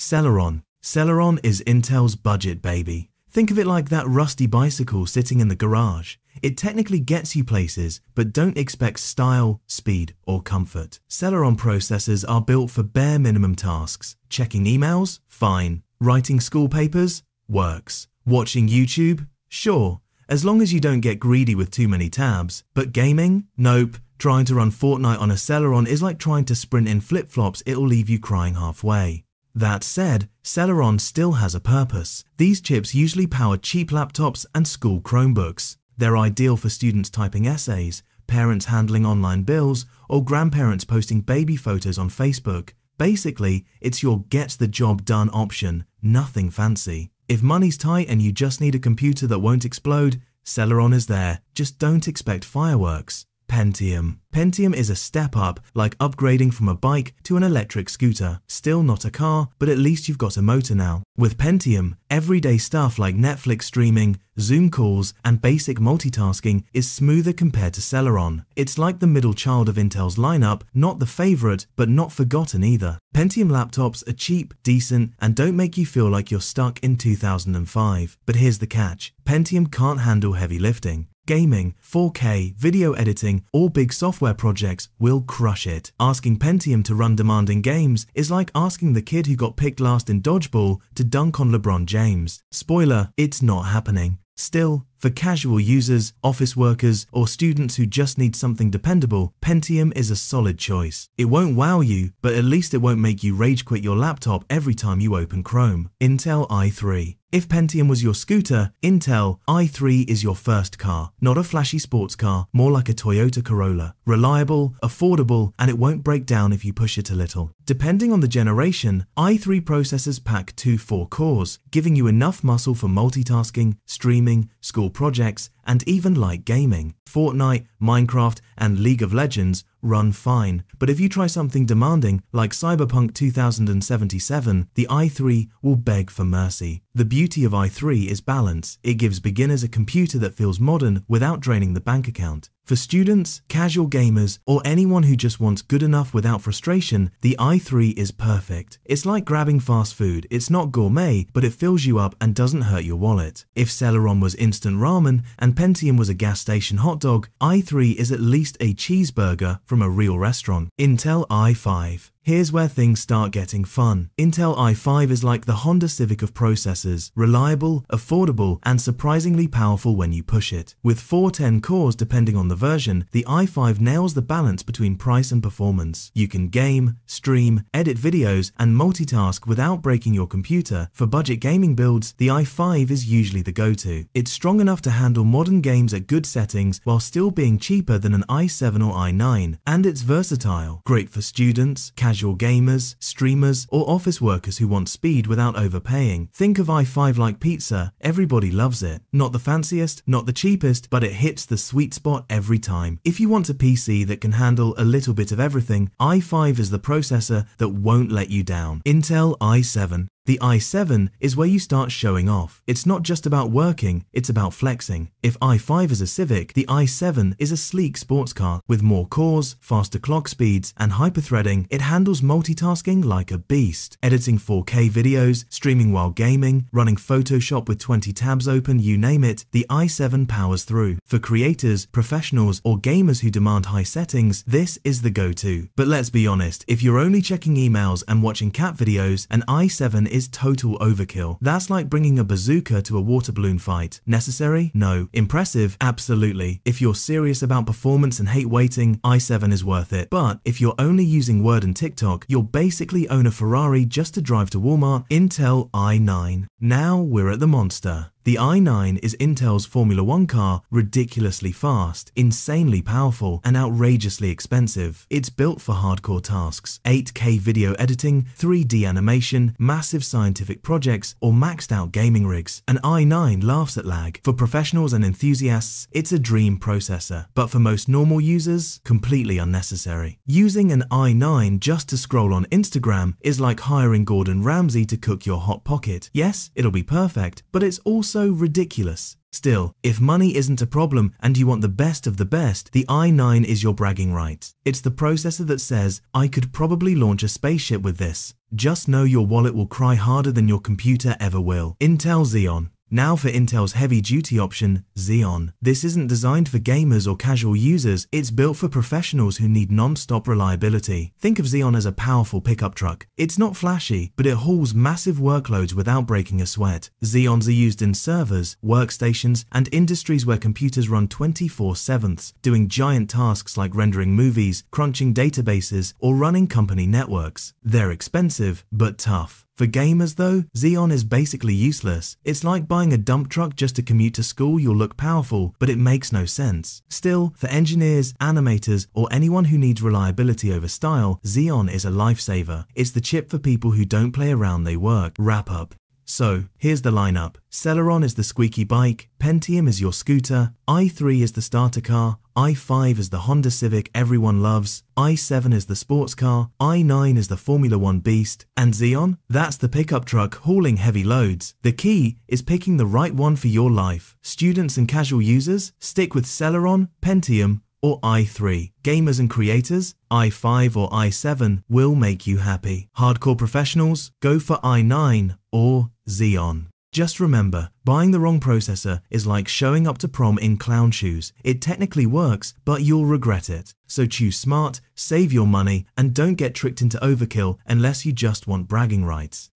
Celeron. Celeron is Intel's budget baby. Think of it like that rusty bicycle sitting in the garage. It technically gets you places, but don't expect style, speed, or comfort. Celeron processors are built for bare minimum tasks. Checking emails? Fine. Writing school papers? Works. Watching YouTube? Sure, as long as you don't get greedy with too many tabs. But gaming? Nope. Trying to run Fortnite on a Celeron is like trying to sprint in flip-flops, it'll leave you crying halfway. That said, Celeron still has a purpose. These chips usually power cheap laptops and school Chromebooks. They're ideal for students typing essays, parents handling online bills, or grandparents posting baby photos on Facebook. Basically, it's your get the job done option, nothing fancy. If money's tight and you just need a computer that won't explode, Celeron is there. Just don't expect fireworks. Pentium. Pentium is a step up, like upgrading from a bike to an electric scooter. Still not a car, but at least you've got a motor now. With Pentium, everyday stuff like Netflix streaming, Zoom calls, and basic multitasking is smoother compared to Celeron. It's like the middle child of Intel's lineup, not the favorite, but not forgotten either. Pentium laptops are cheap, decent, and don't make you feel like you're stuck in 2005. But here's the catch. Pentium can't handle heavy lifting gaming, 4K, video editing, or big software projects will crush it. Asking Pentium to run demanding games is like asking the kid who got picked last in dodgeball to dunk on LeBron James. Spoiler, it's not happening. Still, for casual users, office workers, or students who just need something dependable, Pentium is a solid choice. It won't wow you, but at least it won't make you rage quit your laptop every time you open Chrome. Intel i3. If Pentium was your scooter, Intel i3 is your first car. Not a flashy sports car, more like a Toyota Corolla. Reliable, affordable, and it won't break down if you push it a little. Depending on the generation, i3 processors pack two 4 cores, giving you enough muscle for multitasking, streaming, school projects, and even light gaming. Fortnite, Minecraft, and League of Legends run fine, but if you try something demanding like Cyberpunk 2077, the i3 will beg for mercy. The beauty of i3 is balance. It gives beginners a computer that feels modern without draining the bank account. For students, casual gamers, or anyone who just wants good enough without frustration, the i3 is perfect. It's like grabbing fast food. It's not gourmet, but it fills you up and doesn't hurt your wallet. If Celeron was instant ramen and Pentium was a gas station hot dog, i3 is at least a cheeseburger from a real restaurant. Intel i5. Here's where things start getting fun. Intel i5 is like the Honda Civic of processors, reliable, affordable, and surprisingly powerful when you push it. With 410 cores depending on the version, the i5 nails the balance between price and performance. You can game, stream, edit videos, and multitask without breaking your computer. For budget gaming builds, the i5 is usually the go-to. It's strong enough to handle modern games at good settings while still being cheaper than an i7 or i9, and it's versatile. Great for students, casual gamers, streamers, or office workers who want speed without overpaying. Think of i5 like pizza, everybody loves it. Not the fanciest, not the cheapest, but it hits the sweet spot every time. If you want a PC that can handle a little bit of everything, i5 is the processor that won't let you down. Intel i7. The i7 is where you start showing off. It's not just about working, it's about flexing. If i5 is a Civic, the i7 is a sleek sports car. With more cores, faster clock speeds, and hyperthreading, it handles multitasking like a beast. Editing 4K videos, streaming while gaming, running Photoshop with 20 tabs open, you name it, the i7 powers through. For creators, professionals, or gamers who demand high settings, this is the go-to. But let's be honest, if you're only checking emails and watching cat videos, an i7 is total overkill. That's like bringing a bazooka to a water balloon fight. Necessary? No. Impressive? Absolutely. If you're serious about performance and hate waiting, i7 is worth it. But if you're only using Word and TikTok, you'll basically own a Ferrari just to drive to Walmart, Intel i9. Now we're at the monster. The i9 is Intel's Formula One car, ridiculously fast, insanely powerful, and outrageously expensive. It's built for hardcore tasks 8K video editing, 3D animation, massive scientific projects, or maxed out gaming rigs. An i9 laughs at lag. For professionals and enthusiasts, it's a dream processor, but for most normal users, completely unnecessary. Using an i9 just to scroll on Instagram is like hiring Gordon Ramsay to cook your hot pocket. Yes, it'll be perfect, but it's also also ridiculous. Still, if money isn't a problem and you want the best of the best, the i9 is your bragging right. It's the processor that says, I could probably launch a spaceship with this. Just know your wallet will cry harder than your computer ever will. Intel Xeon. Now for Intel's heavy-duty option, Xeon. This isn't designed for gamers or casual users, it's built for professionals who need non-stop reliability. Think of Xeon as a powerful pickup truck. It's not flashy, but it hauls massive workloads without breaking a sweat. Xeons are used in servers, workstations, and industries where computers run 24-7, doing giant tasks like rendering movies, crunching databases, or running company networks. They're expensive, but tough. For gamers though, Xeon is basically useless. It's like buying a dump truck just to commute to school you'll look powerful, but it makes no sense. Still, for engineers, animators, or anyone who needs reliability over style, Xeon is a lifesaver. It's the chip for people who don't play around they work. Wrap up. So, here's the lineup. Celeron is the squeaky bike, Pentium is your scooter, i3 is the starter car, i5 is the Honda Civic everyone loves, i7 is the sports car, i9 is the Formula One beast, and Xeon? That's the pickup truck hauling heavy loads. The key is picking the right one for your life. Students and casual users? Stick with Celeron, Pentium, or i3. Gamers and creators, i5 or i7 will make you happy. Hardcore professionals, go for i9 or Xeon. Just remember, buying the wrong processor is like showing up to prom in clown shoes. It technically works, but you'll regret it. So choose smart, save your money, and don't get tricked into overkill unless you just want bragging rights.